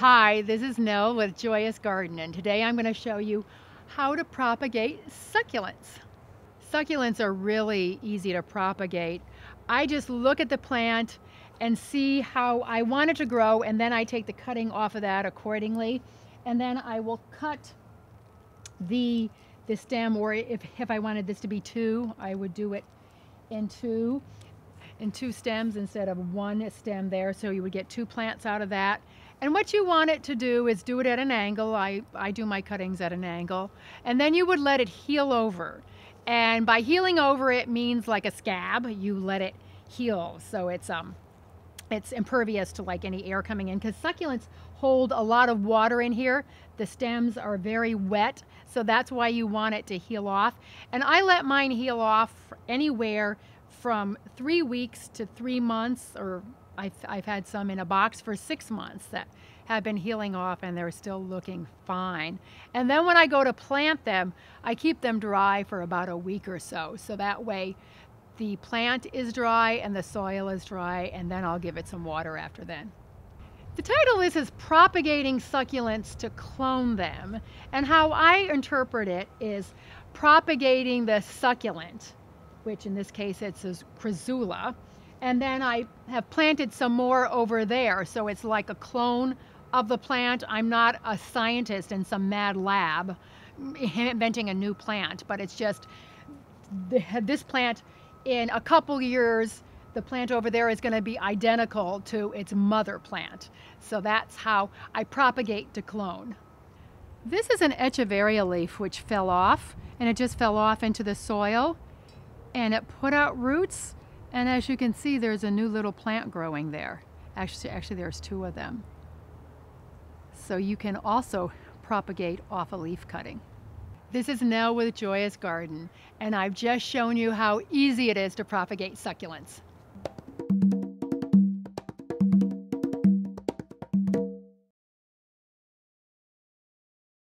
Hi, this is Nell with Joyous Garden and today I'm going to show you how to propagate succulents. Succulents are really easy to propagate. I just look at the plant and see how I want it to grow and then I take the cutting off of that accordingly and then I will cut the the stem or if, if I wanted this to be two I would do it in two in two stems instead of one stem there so you would get two plants out of that and what you want it to do is do it at an angle. I, I do my cuttings at an angle. And then you would let it heal over. And by healing over, it means like a scab. You let it heal. So it's, um, it's impervious to like any air coming in because succulents hold a lot of water in here. The stems are very wet. So that's why you want it to heal off. And I let mine heal off anywhere from three weeks to three months or I've, I've had some in a box for six months that have been healing off and they're still looking fine. And then when I go to plant them, I keep them dry for about a week or so. So that way the plant is dry and the soil is dry and then I'll give it some water after then. The title is, is Propagating Succulents to Clone Them. And how I interpret it is propagating the succulent, which in this case it's a crassula, and then I have planted some more over there. So it's like a clone of the plant. I'm not a scientist in some mad lab inventing a new plant, but it's just this plant in a couple years, the plant over there is going to be identical to its mother plant. So that's how I propagate to clone. This is an echeveria leaf which fell off and it just fell off into the soil and it put out roots and as you can see, there's a new little plant growing there. Actually, actually there's two of them. So you can also propagate off a leaf cutting. This is Nell with Joyous Garden, and I've just shown you how easy it is to propagate succulents.